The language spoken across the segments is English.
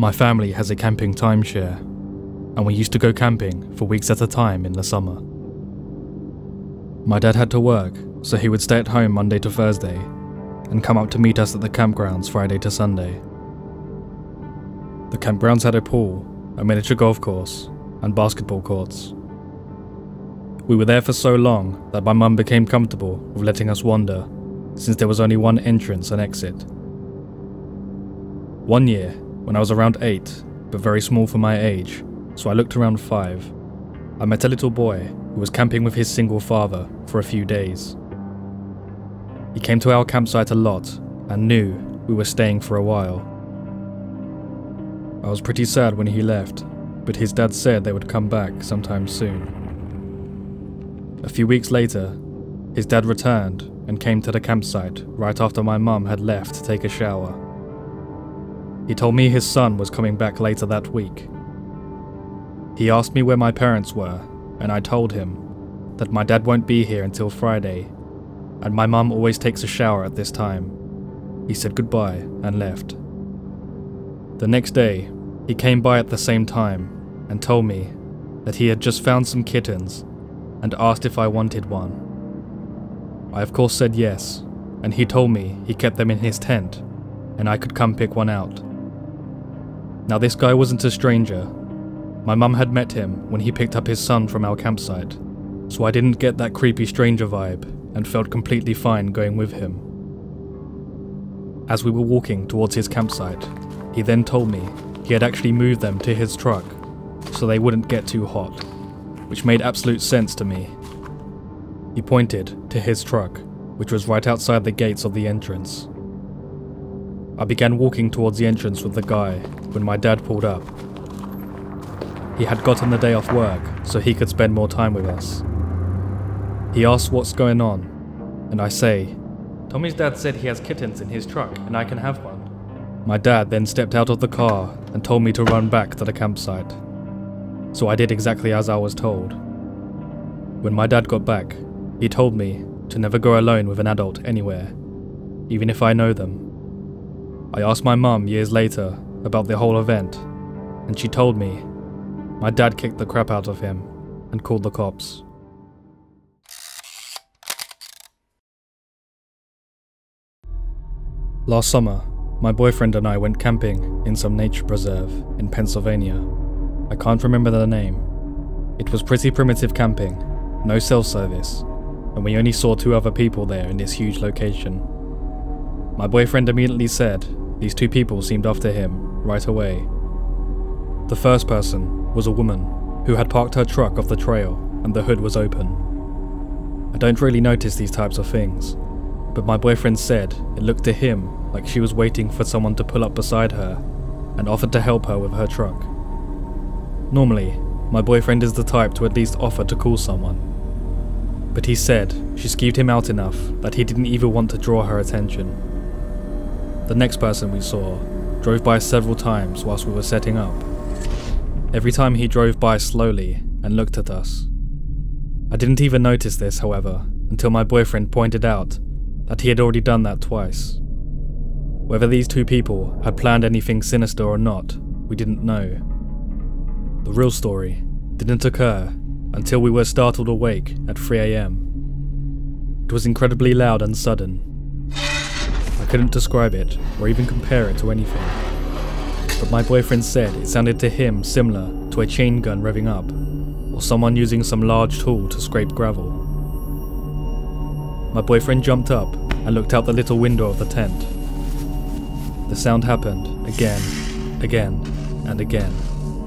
My family has a camping timeshare, and we used to go camping for weeks at a time in the summer. My dad had to work, so he would stay at home Monday to Thursday and come up to meet us at the campgrounds Friday to Sunday. The campgrounds had a pool, a miniature golf course, and basketball courts. We were there for so long that my mum became comfortable with letting us wander, since there was only one entrance and exit. One year, when I was around 8, but very small for my age, so I looked around 5, I met a little boy who was camping with his single father for a few days. He came to our campsite a lot and knew we were staying for a while. I was pretty sad when he left, but his dad said they would come back sometime soon. A few weeks later, his dad returned and came to the campsite right after my mum had left to take a shower. He told me his son was coming back later that week. He asked me where my parents were, and I told him that my dad won't be here until Friday, and my mum always takes a shower at this time. He said goodbye and left. The next day, he came by at the same time and told me that he had just found some kittens and asked if I wanted one. I of course said yes, and he told me he kept them in his tent and I could come pick one out. Now, this guy wasn't a stranger. My mum had met him when he picked up his son from our campsite, so I didn't get that creepy stranger vibe and felt completely fine going with him. As we were walking towards his campsite, he then told me he had actually moved them to his truck so they wouldn't get too hot, which made absolute sense to me. He pointed to his truck, which was right outside the gates of the entrance. I began walking towards the entrance with the guy when my dad pulled up. He had gotten the day off work so he could spend more time with us. He asked what's going on, and I say, Tommy's dad said he has kittens in his truck and I can have one. My dad then stepped out of the car and told me to run back to the campsite. So I did exactly as I was told. When my dad got back, he told me to never go alone with an adult anywhere, even if I know them. I asked my mum years later about the whole event, and she told me my dad kicked the crap out of him and called the cops. Last summer, my boyfriend and I went camping in some nature preserve in Pennsylvania. I can't remember the name. It was pretty primitive camping, no cell service, and we only saw two other people there in this huge location. My boyfriend immediately said these two people seemed after him right away. The first person was a woman who had parked her truck off the trail and the hood was open. I don't really notice these types of things, but my boyfriend said it looked to him like she was waiting for someone to pull up beside her and offered to help her with her truck. Normally, my boyfriend is the type to at least offer to call someone. But he said she skeeved him out enough that he didn't even want to draw her attention. The next person we saw drove by several times whilst we were setting up. Every time he drove by slowly and looked at us. I didn't even notice this, however, until my boyfriend pointed out that he had already done that twice. Whether these two people had planned anything sinister or not, we didn't know. The real story didn't occur until we were startled awake at 3am. It was incredibly loud and sudden, couldn't describe it or even compare it to anything. But my boyfriend said it sounded to him similar to a chain gun revving up, or someone using some large tool to scrape gravel. My boyfriend jumped up and looked out the little window of the tent. The sound happened again, again, and again,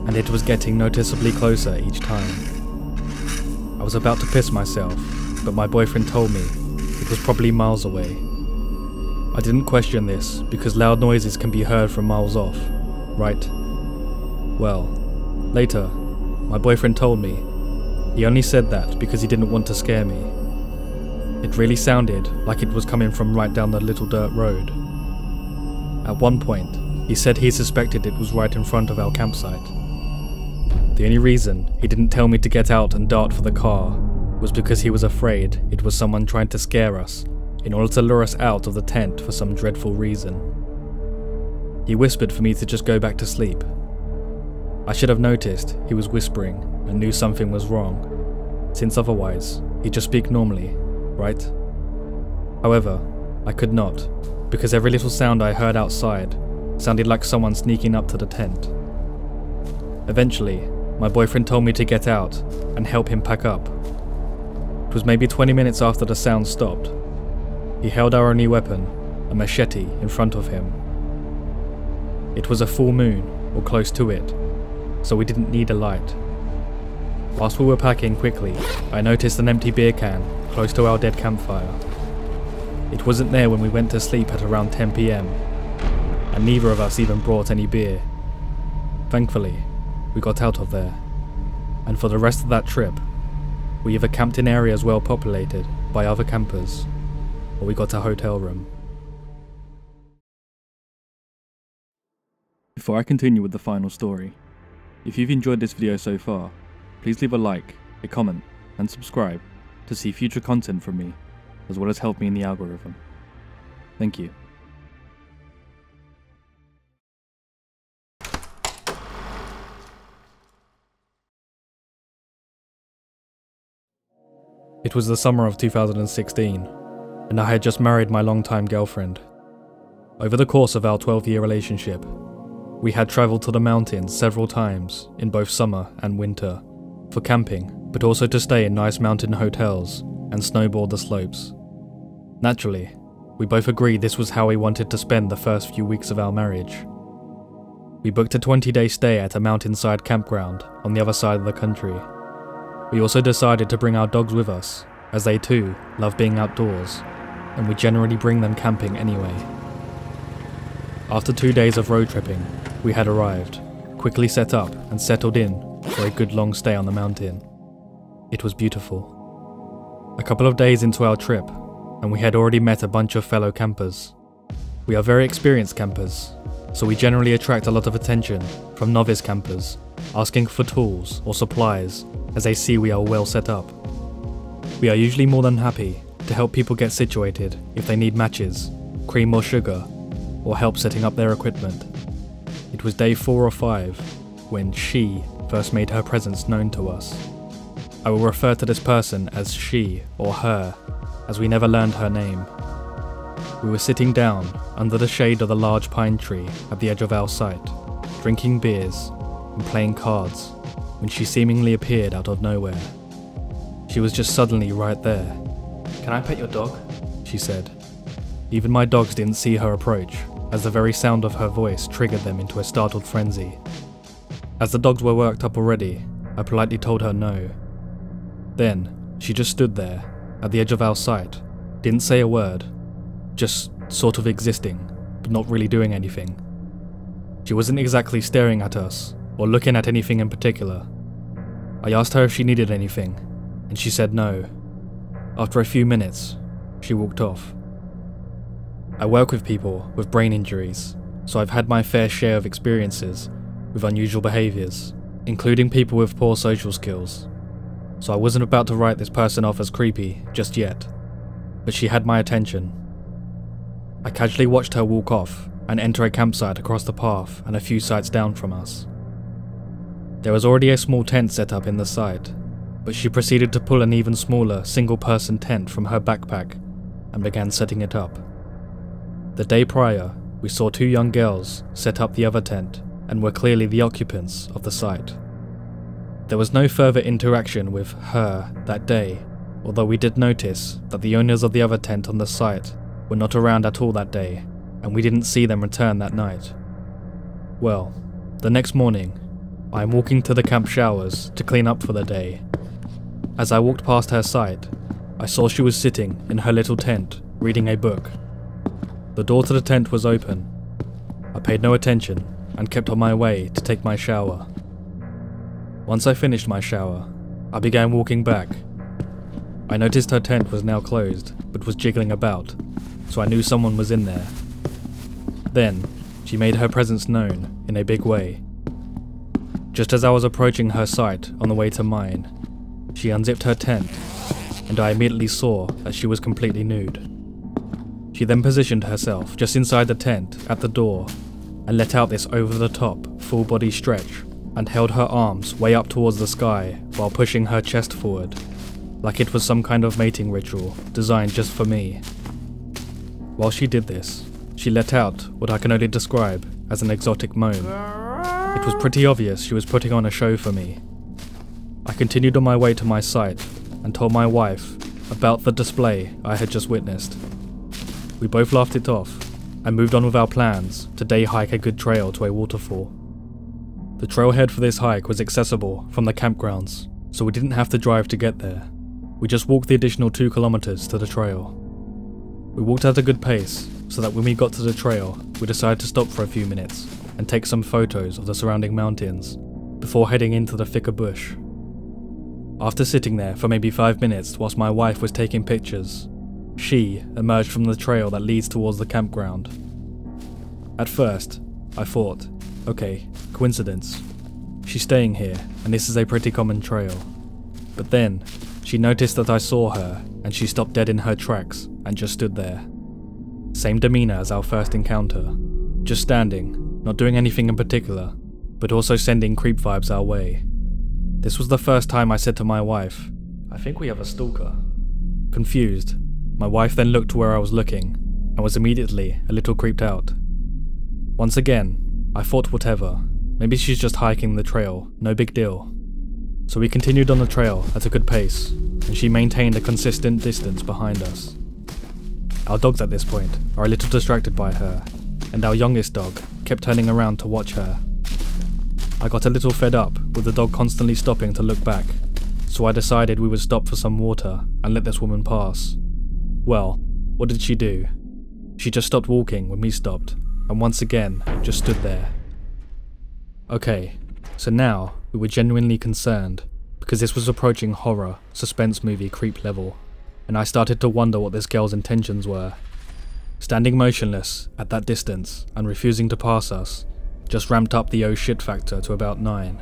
and it was getting noticeably closer each time. I was about to piss myself, but my boyfriend told me it was probably miles away I didn't question this because loud noises can be heard from miles off, right? Well, later, my boyfriend told me he only said that because he didn't want to scare me. It really sounded like it was coming from right down the little dirt road. At one point, he said he suspected it was right in front of our campsite. The only reason he didn't tell me to get out and dart for the car was because he was afraid it was someone trying to scare us in order to lure us out of the tent for some dreadful reason. He whispered for me to just go back to sleep. I should have noticed he was whispering and knew something was wrong, since otherwise he'd just speak normally, right? However, I could not, because every little sound I heard outside sounded like someone sneaking up to the tent. Eventually, my boyfriend told me to get out and help him pack up. It was maybe 20 minutes after the sound stopped. He held our only weapon, a machete, in front of him. It was a full moon, or close to it, so we didn't need a light. Whilst we were packing quickly, I noticed an empty beer can close to our dead campfire. It wasn't there when we went to sleep at around 10 pm, and neither of us even brought any beer. Thankfully, we got out of there, and for the rest of that trip, we either camped in areas well populated by other campers, or we got a hotel room. Before I continue with the final story, if you've enjoyed this video so far, please leave a like, a comment, and subscribe to see future content from me as well as help me in the algorithm. Thank you. It was the summer of 2016, and I had just married my longtime girlfriend. Over the course of our 12 year relationship, we had travelled to the mountains several times in both summer and winter for camping, but also to stay in nice mountain hotels and snowboard the slopes. Naturally, we both agreed this was how we wanted to spend the first few weeks of our marriage. We booked a 20 day stay at a mountainside campground on the other side of the country. We also decided to bring our dogs with us, as they too love being outdoors, and we generally bring them camping anyway. After two days of road tripping, we had arrived, quickly set up and settled in for a good long stay on the mountain. It was beautiful. A couple of days into our trip, and we had already met a bunch of fellow campers. We are very experienced campers, so we generally attract a lot of attention from novice campers asking for tools or supplies as they see we are well set up. We are usually more than happy to help people get situated if they need matches, cream or sugar, or help setting up their equipment. It was day 4 or 5 when she first made her presence known to us. I will refer to this person as she or her as we never learned her name. We were sitting down under the shade of the large pine tree at the edge of our site, drinking beers and playing cards, when she seemingly appeared out of nowhere. She was just suddenly right there. Can I pet your dog? She said. Even my dogs didn't see her approach, as the very sound of her voice triggered them into a startled frenzy. As the dogs were worked up already, I politely told her no. Then, she just stood there, at the edge of our site, didn't say a word, just sort of existing, but not really doing anything. She wasn't exactly staring at us, or looking at anything in particular. I asked her if she needed anything, and she said no. After a few minutes, she walked off. I work with people with brain injuries, so I've had my fair share of experiences with unusual behaviours, including people with poor social skills so I wasn't about to write this person off as creepy just yet. But she had my attention. I casually watched her walk off and enter a campsite across the path and a few sites down from us. There was already a small tent set up in the site, but she proceeded to pull an even smaller single person tent from her backpack and began setting it up. The day prior, we saw two young girls set up the other tent and were clearly the occupants of the site. There was no further interaction with her that day, although we did notice that the owners of the other tent on the site were not around at all that day, and we didn't see them return that night. Well, the next morning, I am walking to the camp showers to clean up for the day. As I walked past her site, I saw she was sitting in her little tent reading a book. The door to the tent was open. I paid no attention and kept on my way to take my shower. Once I finished my shower, I began walking back. I noticed her tent was now closed, but was jiggling about, so I knew someone was in there. Then, she made her presence known in a big way. Just as I was approaching her site on the way to mine, she unzipped her tent, and I immediately saw that she was completely nude. She then positioned herself just inside the tent at the door and let out this over the top, full body stretch and held her arms way up towards the sky while pushing her chest forward, like it was some kind of mating ritual designed just for me. While she did this, she let out what I can only describe as an exotic moan. It was pretty obvious she was putting on a show for me. I continued on my way to my site and told my wife about the display I had just witnessed. We both laughed it off and moved on with our plans to day hike a good trail to a waterfall. The trailhead for this hike was accessible from the campgrounds, so we didn't have to drive to get there. We just walked the additional 2 kilometers to the trail. We walked at a good pace, so that when we got to the trail, we decided to stop for a few minutes and take some photos of the surrounding mountains before heading into the thicker bush. After sitting there for maybe 5 minutes whilst my wife was taking pictures, she emerged from the trail that leads towards the campground. At first, I thought, okay, coincidence. She's staying here, and this is a pretty common trail. But then, she noticed that I saw her, and she stopped dead in her tracks and just stood there. Same demeanour as our first encounter, just standing, not doing anything in particular, but also sending creep vibes our way. This was the first time I said to my wife, I think we have a stalker. Confused, my wife then looked where I was looking, and was immediately a little creeped out. Once again, I thought whatever, Maybe she's just hiking the trail, no big deal. So we continued on the trail at a good pace, and she maintained a consistent distance behind us. Our dogs at this point are a little distracted by her, and our youngest dog kept turning around to watch her. I got a little fed up with the dog constantly stopping to look back, so I decided we would stop for some water and let this woman pass. Well, what did she do? She just stopped walking when we stopped, and once again just stood there, Okay, so now we were genuinely concerned because this was approaching horror, suspense movie creep level, and I started to wonder what this girl's intentions were. Standing motionless at that distance and refusing to pass us just ramped up the oh shit factor to about 9.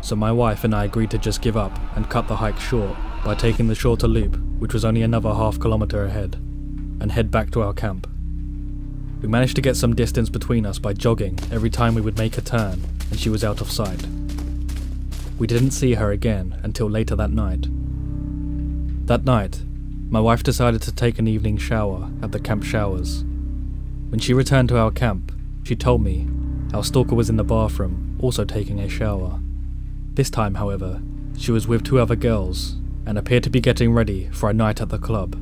So my wife and I agreed to just give up and cut the hike short by taking the shorter loop, which was only another half kilometer ahead, and head back to our camp. We managed to get some distance between us by jogging every time we would make a turn and she was out of sight. We didn't see her again until later that night. That night, my wife decided to take an evening shower at the camp showers. When she returned to our camp, she told me our stalker was in the bathroom, also taking a shower. This time, however, she was with two other girls and appeared to be getting ready for a night at the club.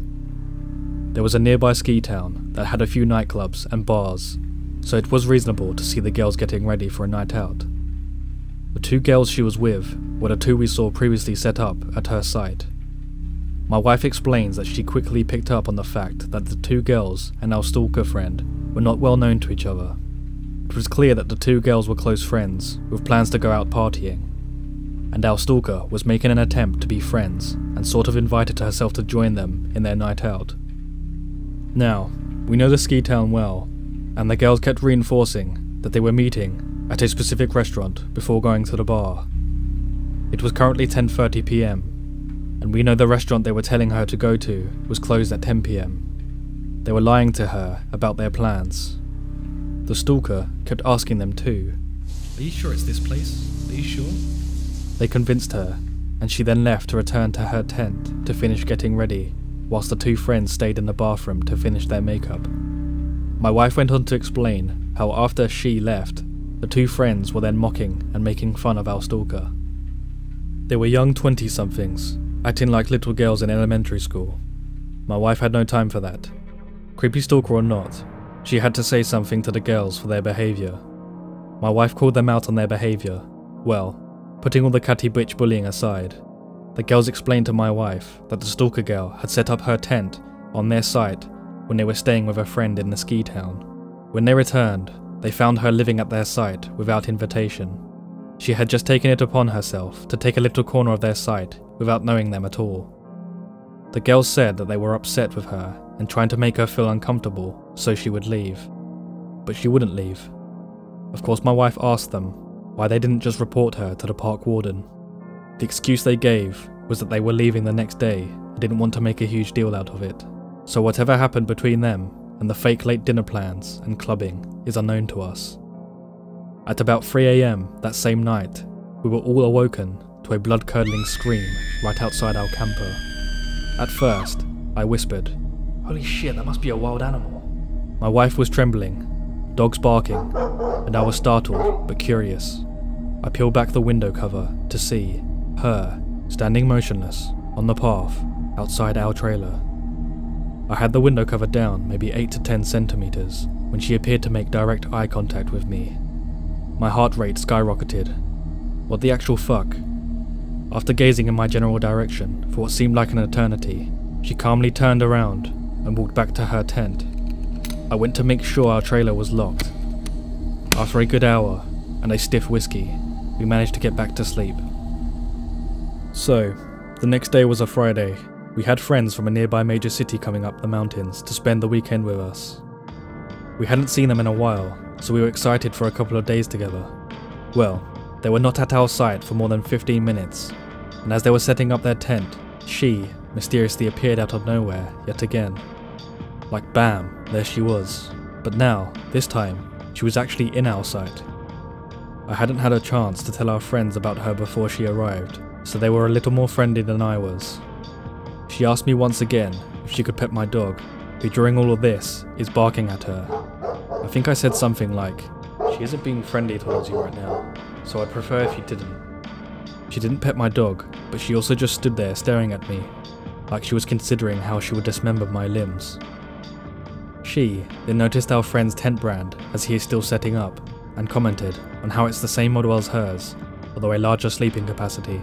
There was a nearby ski town that had a few nightclubs and bars so it was reasonable to see the girls getting ready for a night out. The two girls she was with were the two we saw previously set up at her site. My wife explains that she quickly picked up on the fact that the two girls and our stalker friend were not well known to each other. It was clear that the two girls were close friends, with plans to go out partying. And our stalker was making an attempt to be friends, and sort of invited herself to join them in their night out. Now, we know the ski town well, and the girls kept reinforcing that they were meeting at a specific restaurant before going to the bar. It was currently 10:30 p.m., and we know the restaurant they were telling her to go to was closed at 10 p.m. They were lying to her about their plans. The stalker kept asking them too. Are you sure it's this place? Are you sure? They convinced her, and she then left to return to her tent to finish getting ready, whilst the two friends stayed in the bathroom to finish their makeup. My wife went on to explain how after she left, the two friends were then mocking and making fun of our stalker. They were young 20 somethings, acting like little girls in elementary school. My wife had no time for that. Creepy stalker or not, she had to say something to the girls for their behaviour. My wife called them out on their behaviour. Well, putting all the catty bitch bullying aside, the girls explained to my wife that the stalker girl had set up her tent on their site when they were staying with a friend in the ski town. When they returned, they found her living at their site without invitation. She had just taken it upon herself to take a little corner of their site without knowing them at all. The girls said that they were upset with her and trying to make her feel uncomfortable so she would leave. But she wouldn't leave. Of course, my wife asked them why they didn't just report her to the park warden. The excuse they gave was that they were leaving the next day and didn't want to make a huge deal out of it. So whatever happened between them and the fake late dinner plans and clubbing is unknown to us. At about 3am that same night, we were all awoken to a blood curdling scream right outside our camper. At first, I whispered, Holy shit, that must be a wild animal. My wife was trembling, dogs barking, and I was startled but curious. I peeled back the window cover to see her standing motionless on the path outside our trailer. I had the window cover down maybe 8 to 10 centimeters when she appeared to make direct eye contact with me. My heart rate skyrocketed. What the actual fuck? After gazing in my general direction for what seemed like an eternity, she calmly turned around and walked back to her tent. I went to make sure our trailer was locked. After a good hour and a stiff whiskey, we managed to get back to sleep. So, the next day was a Friday. We had friends from a nearby major city coming up the mountains to spend the weekend with us. We hadn't seen them in a while, so we were excited for a couple of days together. Well, they were not at our site for more than 15 minutes, and as they were setting up their tent, she mysteriously appeared out of nowhere yet again. Like bam, there she was. But now, this time, she was actually in our sight. I hadn't had a chance to tell our friends about her before she arrived, so they were a little more friendly than I was. She asked me once again if she could pet my dog, who during all of this is barking at her. I think I said something like, She isn't being friendly towards you right now, so I'd prefer if you didn't. She didn't pet my dog, but she also just stood there staring at me, like she was considering how she would dismember my limbs. She then noticed our friend's tent brand as he is still setting up, and commented on how it's the same model as hers, although a larger sleeping capacity.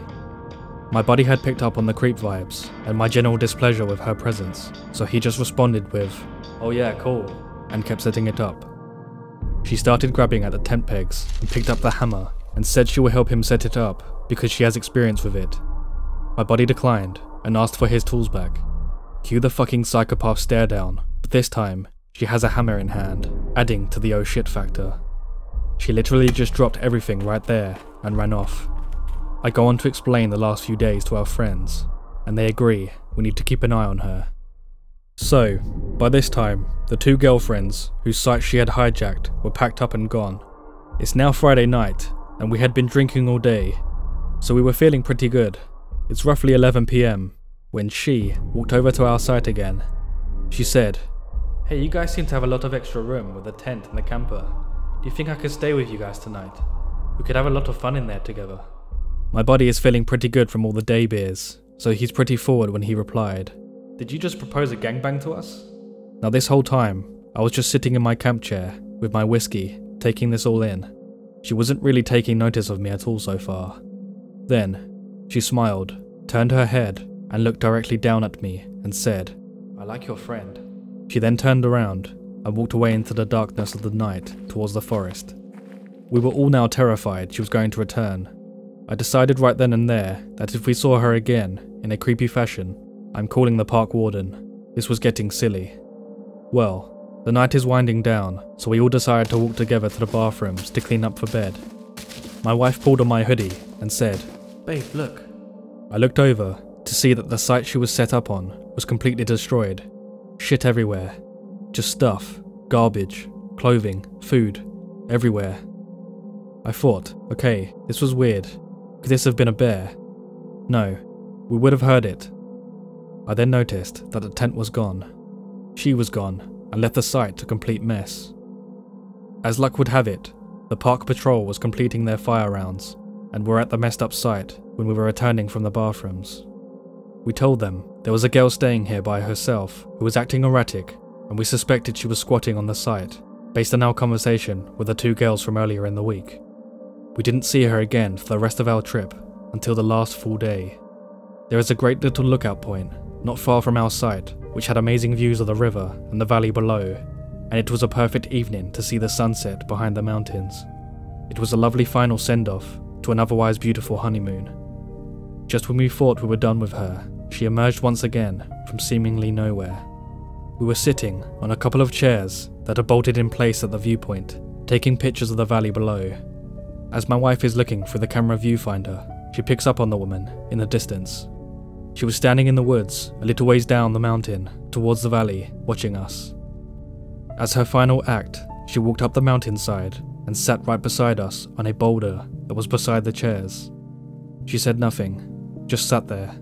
My buddy had picked up on the creep vibes and my general displeasure with her presence, so he just responded with, Oh yeah, cool, and kept setting it up. She started grabbing at the tent pegs and picked up the hammer and said she would help him set it up because she has experience with it. My buddy declined and asked for his tools back. Cue the fucking psychopath stare down, this time she has a hammer in hand, adding to the oh shit factor. She literally just dropped everything right there and ran off. I go on to explain the last few days to our friends, and they agree we need to keep an eye on her. So, by this time, the two girlfriends, whose site she had hijacked, were packed up and gone. It's now Friday night, and we had been drinking all day, so we were feeling pretty good. It's roughly 11pm, when she walked over to our site again. She said, Hey, you guys seem to have a lot of extra room with the tent and the camper. Do you think I could stay with you guys tonight? We could have a lot of fun in there together. My body is feeling pretty good from all the day beers, so he's pretty forward when he replied, Did you just propose a gangbang to us? Now, this whole time, I was just sitting in my camp chair with my whiskey, taking this all in. She wasn't really taking notice of me at all so far. Then, she smiled, turned her head, and looked directly down at me and said, I like your friend. She then turned around and walked away into the darkness of the night towards the forest. We were all now terrified she was going to return, I decided right then and there that if we saw her again, in a creepy fashion, I'm calling the park warden. This was getting silly. Well, the night is winding down, so we all decided to walk together to the bathrooms to clean up for bed. My wife pulled on my hoodie and said, Babe, look. I looked over to see that the site she was set up on was completely destroyed. Shit everywhere. Just stuff, garbage, clothing, food, everywhere. I thought, okay, this was weird, could this have been a bear? No, we would have heard it. I then noticed that the tent was gone. She was gone and left the site to complete mess. As luck would have it, the park patrol was completing their fire rounds and were at the messed up site when we were returning from the bathrooms. We told them there was a girl staying here by herself who was acting erratic and we suspected she was squatting on the site based on our conversation with the two girls from earlier in the week. We didn't see her again for the rest of our trip until the last full day. There is a great little lookout point not far from our site, which had amazing views of the river and the valley below, and it was a perfect evening to see the sunset behind the mountains. It was a lovely final send off to an otherwise beautiful honeymoon. Just when we thought we were done with her, she emerged once again from seemingly nowhere. We were sitting on a couple of chairs that are bolted in place at the viewpoint, taking pictures of the valley below as my wife is looking through the camera viewfinder, she picks up on the woman in the distance. She was standing in the woods, a little ways down the mountain, towards the valley, watching us. As her final act, she walked up the mountainside and sat right beside us on a boulder that was beside the chairs. She said nothing, just sat there.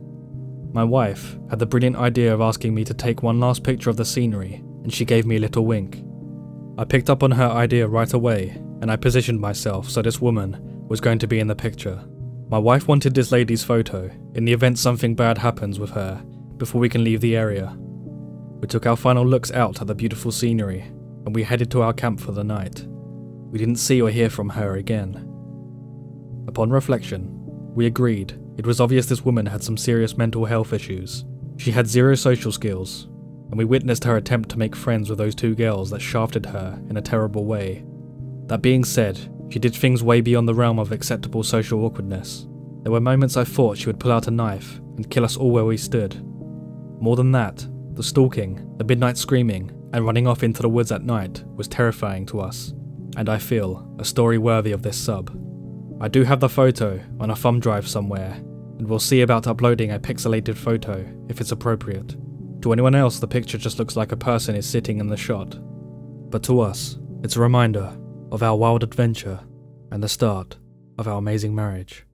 My wife had the brilliant idea of asking me to take one last picture of the scenery, and she gave me a little wink. I picked up on her idea right away, and I positioned myself so this woman was going to be in the picture. My wife wanted this lady's photo in the event something bad happens with her before we can leave the area. We took our final looks out at the beautiful scenery and we headed to our camp for the night. We didn't see or hear from her again. Upon reflection, we agreed it was obvious this woman had some serious mental health issues. She had zero social skills, and we witnessed her attempt to make friends with those two girls that shafted her in a terrible way. That being said, she did things way beyond the realm of acceptable social awkwardness. There were moments I thought she would pull out a knife and kill us all where we stood. More than that, the stalking, the midnight screaming, and running off into the woods at night was terrifying to us, and I feel a story worthy of this sub. I do have the photo on a thumb drive somewhere, and we'll see about uploading a pixelated photo if it's appropriate. To anyone else, the picture just looks like a person is sitting in the shot. But to us, it's a reminder of our wild adventure and the start of our amazing marriage.